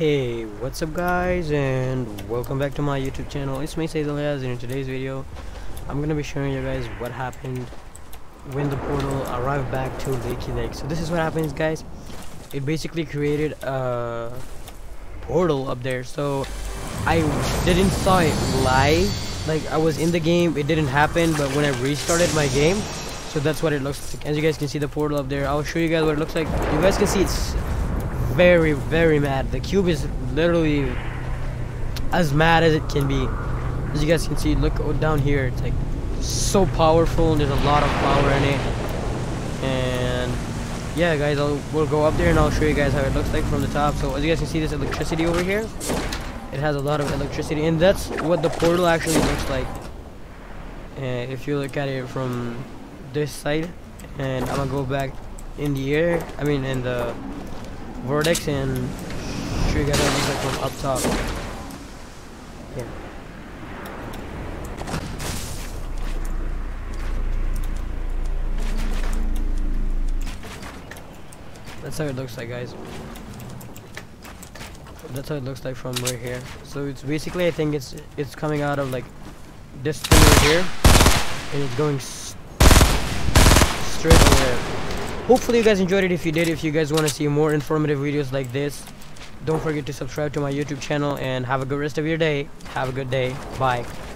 Hey, what's up guys and welcome back to my YouTube channel. It's me Saizaliaz and in today's video I'm gonna be showing you guys what happened when the portal arrived back to Leaky Lake. So this is what happens guys. It basically created a portal up there. So I didn't saw it live. Like I was in the game, it didn't happen, but when I restarted my game, so that's what it looks like. As you guys can see the portal up there. I'll show you guys what it looks like. You guys can see it's very, very mad. The cube is literally as mad as it can be. As you guys can see, look down here. It's like so powerful. And there's a lot of power in it. And yeah, guys, I'll, we'll go up there and I'll show you guys how it looks like from the top. So as you guys can see, this electricity over here. It has a lot of electricity, and that's what the portal actually looks like. And if you look at it from this side, and I'm gonna go back in the air. I mean, in the vortex and it looks like from up top. Yeah. That's how it looks like guys. That's how it looks like from right here. So it's basically I think it's it's coming out of like this thing right here and it's going straight over there hopefully you guys enjoyed it. If you did if you guys want to see more informative videos like this don't forget to subscribe to my youtube channel and have a good rest of your day. Have a good day. Bye